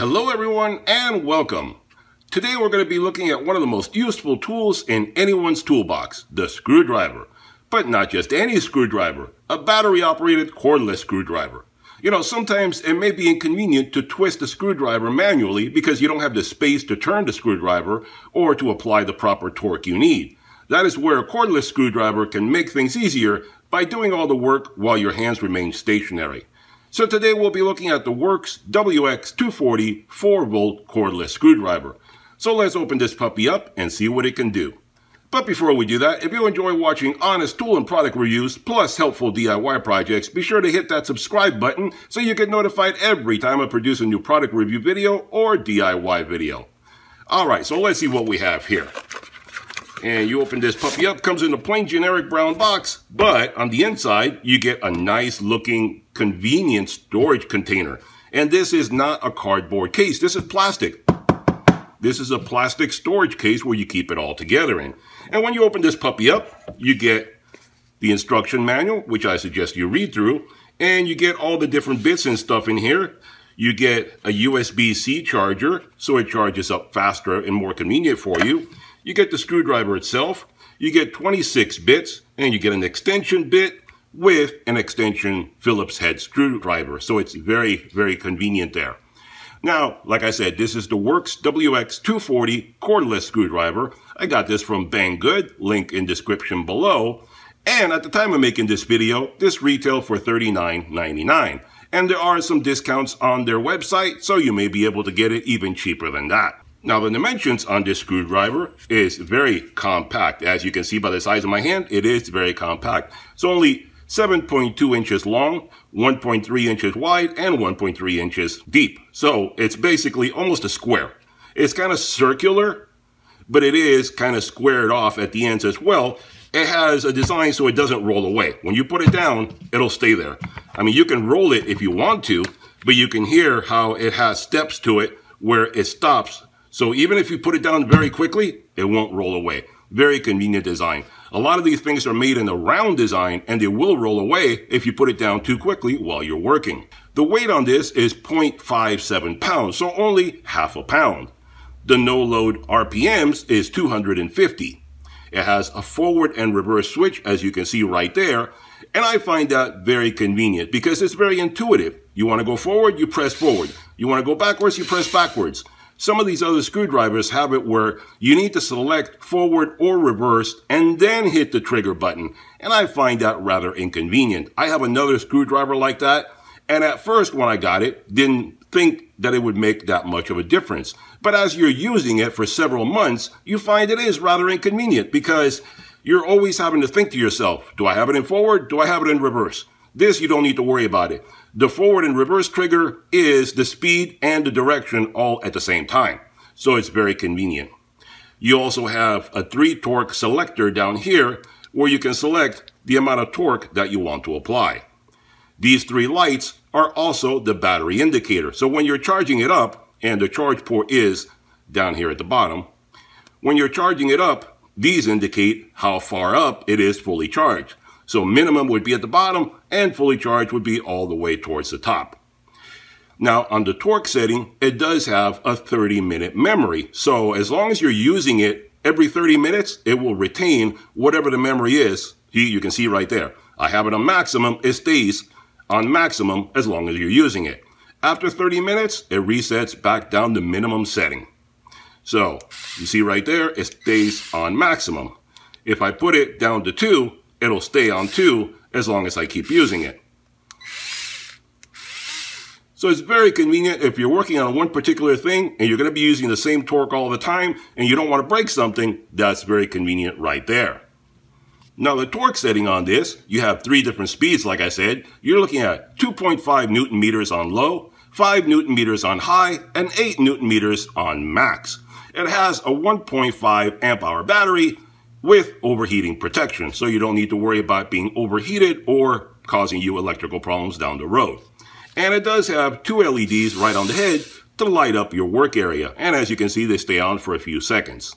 Hello everyone and welcome. Today we're going to be looking at one of the most useful tools in anyone's toolbox, the screwdriver. But not just any screwdriver, a battery operated cordless screwdriver. You know, sometimes it may be inconvenient to twist a screwdriver manually because you don't have the space to turn the screwdriver or to apply the proper torque you need. That is where a cordless screwdriver can make things easier by doing all the work while your hands remain stationary. So today we'll be looking at the WORX WX240 4-volt cordless screwdriver. So let's open this puppy up and see what it can do. But before we do that, if you enjoy watching honest tool and product reviews, plus helpful DIY projects, be sure to hit that subscribe button so you get notified every time I produce a new product review video or DIY video. Alright, so let's see what we have here. And you open this puppy up, comes in a plain generic brown box, but on the inside, you get a nice looking convenient storage container. And this is not a cardboard case, this is plastic. This is a plastic storage case where you keep it all together in. And when you open this puppy up, you get the instruction manual, which I suggest you read through, and you get all the different bits and stuff in here. You get a USB-C charger, so it charges up faster and more convenient for you. You get the screwdriver itself, you get 26 bits, and you get an extension bit with an extension Phillips head screwdriver. So it's very, very convenient there. Now, like I said, this is the WORX WX240 cordless screwdriver. I got this from Banggood, link in description below. And at the time of making this video, this retailed for $39.99. And there are some discounts on their website, so you may be able to get it even cheaper than that. Now the dimensions on this screwdriver is very compact. As you can see by the size of my hand, it is very compact. It's only 7.2 inches long, 1.3 inches wide, and 1.3 inches deep. So it's basically almost a square. It's kind of circular, but it is kind of squared off at the ends as well. It has a design so it doesn't roll away. When you put it down, it'll stay there. I mean, you can roll it if you want to, but you can hear how it has steps to it where it stops. So even if you put it down very quickly, it won't roll away. Very convenient design. A lot of these things are made in a round design and they will roll away if you put it down too quickly while you're working. The weight on this is 0.57 pounds, so only half a pound. The no load RPMs is 250. It has a forward and reverse switch, as you can see right there. And I find that very convenient because it's very intuitive. You want to go forward, you press forward. You want to go backwards, you press backwards. Some of these other screwdrivers have it where you need to select forward or reverse and then hit the trigger button. And I find that rather inconvenient. I have another screwdriver like that. And at first when I got it, didn't think that it would make that much of a difference. But as you're using it for several months, you find it is rather inconvenient because you're always having to think to yourself, do I have it in forward? Do I have it in reverse? This, you don't need to worry about it. The forward and reverse trigger is the speed and the direction all at the same time. So it's very convenient. You also have a three torque selector down here where you can select the amount of torque that you want to apply. These three lights are also the battery indicator. So when you're charging it up, and the charge port is down here at the bottom, when you're charging it up, these indicate how far up it is fully charged. So minimum would be at the bottom and fully charged would be all the way towards the top. Now on the torque setting, it does have a 30 minute memory. So as long as you're using it every 30 minutes, it will retain whatever the memory is. You can see right there. I have it on maximum. It stays on maximum as long as you're using it. After 30 minutes, it resets back down to minimum setting. So you see right there, it stays on maximum. If I put it down to two, it'll stay on 2 as long as I keep using it. So it's very convenient if you're working on one particular thing and you're going to be using the same torque all the time and you don't want to break something, that's very convenient right there. Now the torque setting on this, you have three different speeds like I said. You're looking at 2.5 newton meters on low, 5 newton meters on high, and 8 newton meters on max. It has a 1.5 amp hour battery, with overheating protection. So you don't need to worry about being overheated or causing you electrical problems down the road. And it does have two LEDs right on the head to light up your work area. And as you can see, they stay on for a few seconds.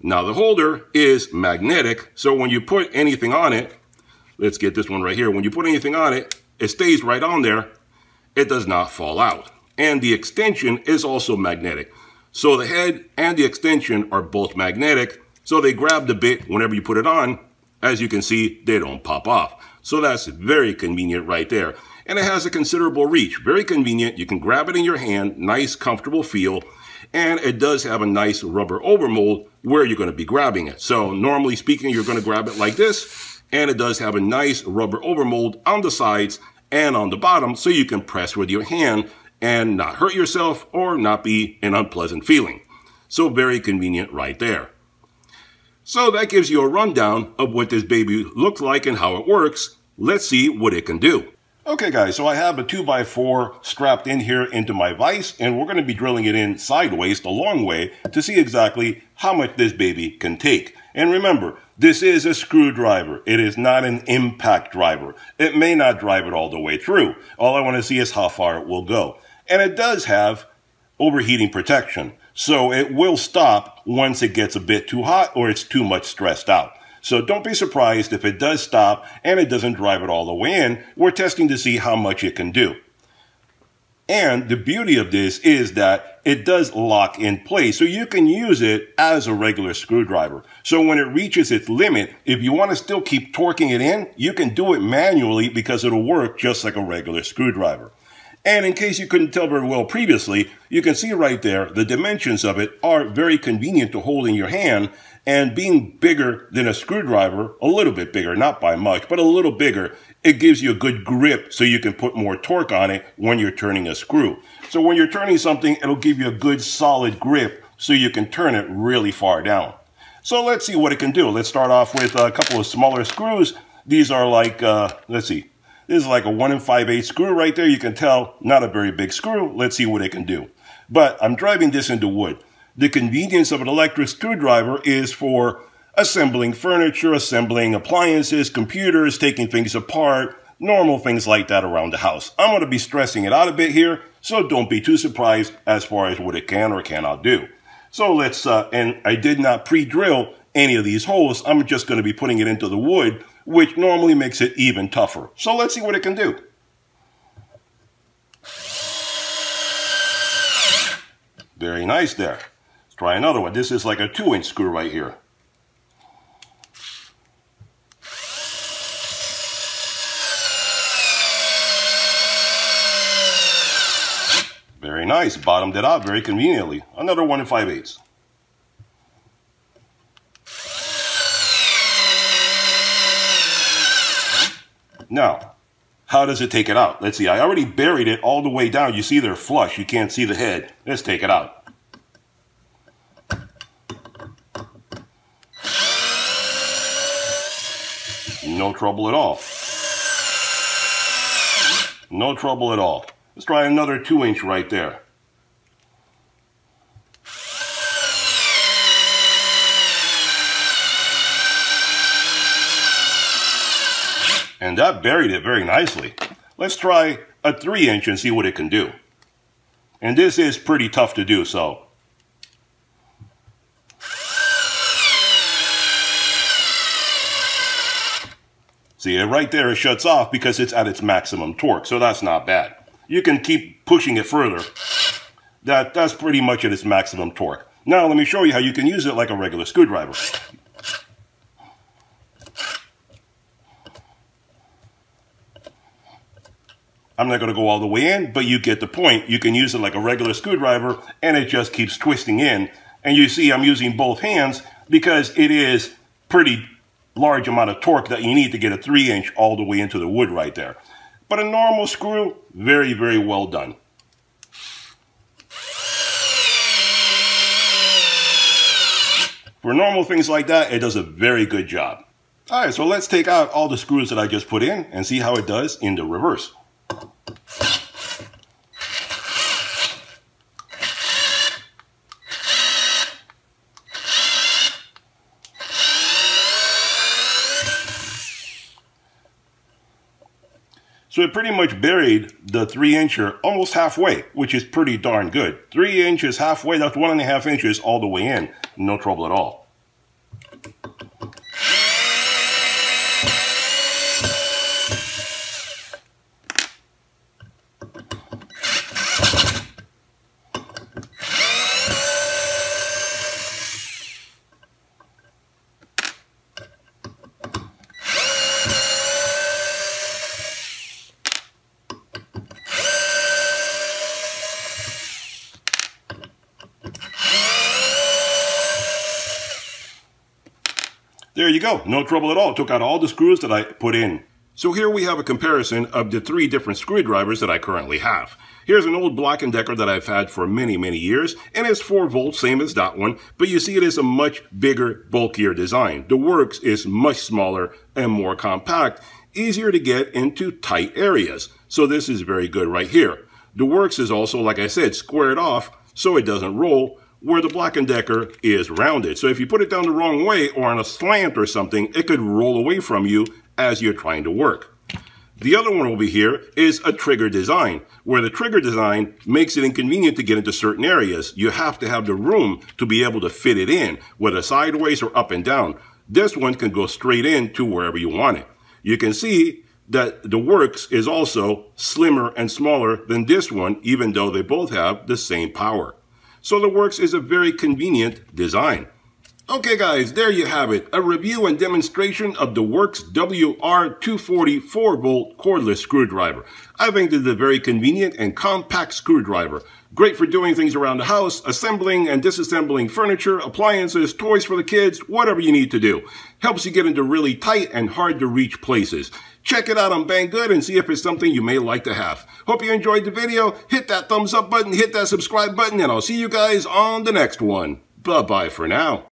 Now the holder is magnetic. So when you put anything on it, let's get this one right here. When you put anything on it, it stays right on there. It does not fall out. and the extension is also magnetic. So the head and the extension are both magnetic, so they grab the bit whenever you put it on. As you can see, they don't pop off. So that's very convenient right there. And it has a considerable reach. Very convenient. You can grab it in your hand. Nice, comfortable feel. And it does have a nice rubber overmold where you're going to be grabbing it. So normally speaking, you're going to grab it like this. And it does have a nice rubber overmold on the sides and on the bottom so you can press with your hand and not hurt yourself or not be an unpleasant feeling. So very convenient right there. So that gives you a rundown of what this baby looks like and how it works. Let's see what it can do. Okay guys, so I have a 2x4 strapped in here into my vise and we're going to be drilling it in sideways the long way to see exactly how much this baby can take. And remember, this is a screwdriver. It is not an impact driver. It may not drive it all the way through. All I want to see is how far it will go. And it does have overheating protection. So it will stop once it gets a bit too hot or it's too much stressed out. So don't be surprised if it does stop and it doesn't drive it all the way in. We're testing to see how much it can do. And the beauty of this is that it does lock in place. So you can use it as a regular screwdriver. So when it reaches its limit, if you want to still keep torquing it in, you can do it manually because it'll work just like a regular screwdriver. And in case you couldn't tell very well previously, you can see right there, the dimensions of it are very convenient to hold in your hand. And being bigger than a screwdriver, a little bit bigger, not by much, but a little bigger, it gives you a good grip so you can put more torque on it when you're turning a screw. So when you're turning something, it'll give you a good solid grip so you can turn it really far down. So let's see what it can do. Let's start off with a couple of smaller screws. These are like, uh, let's see, this is like a 1 and 5 8 screw right there. You can tell, not a very big screw. Let's see what it can do. But I'm driving this into wood. The convenience of an electric screwdriver is for assembling furniture, assembling appliances, computers, taking things apart, normal things like that around the house. I'm going to be stressing it out a bit here, so don't be too surprised as far as what it can or cannot do. So let's, uh, and I did not pre-drill any of these holes. I'm just going to be putting it into the wood which normally makes it even tougher. So let's see what it can do. Very nice there. Let's try another one. This is like a two inch screw right here. Very nice. Bottomed it out very conveniently. Another one and five eighths. Now, how does it take it out? Let's see, I already buried it all the way down. You see they're flush. You can't see the head. Let's take it out. No trouble at all. No trouble at all. Let's try another two inch right there. And that buried it very nicely. Let's try a 3 inch and see what it can do. And this is pretty tough to do, so. See, it right there it shuts off because it's at its maximum torque, so that's not bad. You can keep pushing it further. That, that's pretty much at its maximum torque. Now let me show you how you can use it like a regular screwdriver. I'm not going to go all the way in, but you get the point. You can use it like a regular screwdriver and it just keeps twisting in. And you see I'm using both hands because it is pretty large amount of torque that you need to get a three inch all the way into the wood right there. But a normal screw, very, very well done. For normal things like that, it does a very good job. All right, so let's take out all the screws that I just put in and see how it does in the reverse. So it pretty much buried the three incher almost halfway, which is pretty darn good. Three inches halfway, that's one and a half inches all the way in. No trouble at all. There you go. No trouble at all. Took out all the screws that I put in. So here we have a comparison of the three different screwdrivers that I currently have. Here's an old Black & Decker that I've had for many, many years, and it's 4 volts, same as that one, but you see it is a much bigger, bulkier design. The WORX is much smaller and more compact, easier to get into tight areas. So this is very good right here. The WORX is also, like I said, squared off so it doesn't roll, where the Black & Decker is rounded. So if you put it down the wrong way or on a slant or something, it could roll away from you as you're trying to work. The other one over here is a trigger design, where the trigger design makes it inconvenient to get into certain areas. You have to have the room to be able to fit it in, whether sideways or up and down. This one can go straight in to wherever you want it. You can see that the WORX is also slimmer and smaller than this one, even though they both have the same power. So the WORX is a very convenient design. Okay guys, there you have it. A review and demonstration of the WORX WR240 4-volt cordless screwdriver. I think this is a very convenient and compact screwdriver. Great for doing things around the house, assembling and disassembling furniture, appliances, toys for the kids, whatever you need to do. Helps you get into really tight and hard to reach places. Check it out on Banggood and see if it's something you may like to have. Hope you enjoyed the video. Hit that thumbs up button, hit that subscribe button, and I'll see you guys on the next one. Bye-bye for now.